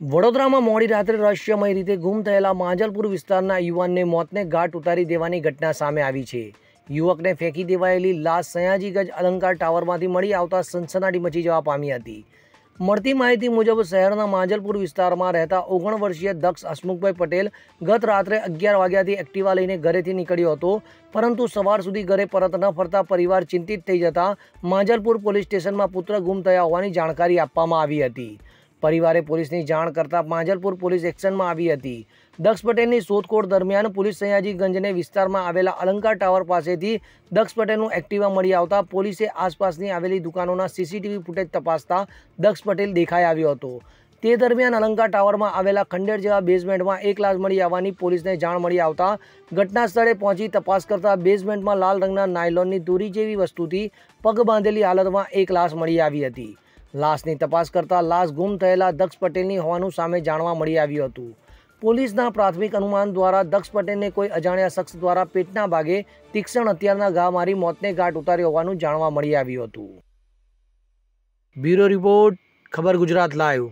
વડોદરામાં મોડી રાત્રે રહસ્યમય રીતે ગુમ થયેલા માંજલપુર વિસ્તારના યુવાનને મોતને ઘાટ ઉતારી દેવાની ઘટના સામે આવી છે. યુવકને ફેંકી દેવાયેલી લાશ સયાજી ગજ અલંકાર ટાવરમાંથી મળી આવતા સનસનાટી મચી જવા પામી હતી. મળતી માહિતી મુજબ શહેરના માંજલપુર વિસ્તારમાં રહેતા ઓગણ વર્ષીય દક્ષ હસમુખભાઈ પટેલ ગત રાત્રે અગિયાર વાગ્યાથી એક્ટિવા લઈને ઘરેથી નીકળ્યો હતો, પરંતુ સવાર સુધી ઘરે પરત ન ફરતા પરિવાર ચિંતિત થઈ જતા માંજલપુર પોલીસ સ્ટેશનમાં પુત્ર ગુમ થયા હોવાની જાણકારી આપવામાં આવી હતી. પરિવારે પોલીસની જાણ કરતાં માંજલપુર પોલીસ એક્શનમાં આવી હતી. દક્ષ પટેલની શોધખોળ દરમિયાન પોલીસ સયાજીગંજને વિસ્તારમાં આવેલા અલંકાર ટાવર પાસેથી દક્ષ પટેલનું એક્ટિવા મળી આવતા પોલીસે આસપાસની આવેલી દુકાનોના સીસીટીવી ફૂટેજ તપાસતા દક્ષ પટેલ દેખાઈ આવ્યો હતો. તે દરમિયાન અલંકાર ટાવરમાં આવેલા ખંડેર જેવા બેઝમેન્ટમાં એક લાશ મળી આવવાની પોલીસને જાણ મળી આવતા ઘટના સ્થળે પહોંચી તપાસ કરતા બેઝમેન્ટમાં લાલ રંગના નાયલોનની દોરી જેવી વસ્તુથી પગ બાંધેલી હાલતમાં એક લાશ મળી આવી હતી. લાશની તપાસ કરતા લાશ ગુમ થયેલા દક્ષ પટેલની હોવાનું સામે જાણવા મળી આવ્યું હતું. પોલીસના પ્રાથમિક અનુમાન દ્વારા દક્ષ પટેલને કોઈ અજાણ્યા શખ્સ દ્વારા પેટના ભાગે તીક્ષ્ણ હથિયારના ઘા મારી મોતને ઘાટ ઉતાર્યો હોવાનું જાણવા મળી આવ્યું હતું. બ્યુરો રિપોર્ટ, ખબર ગુજરાત લાઈવ.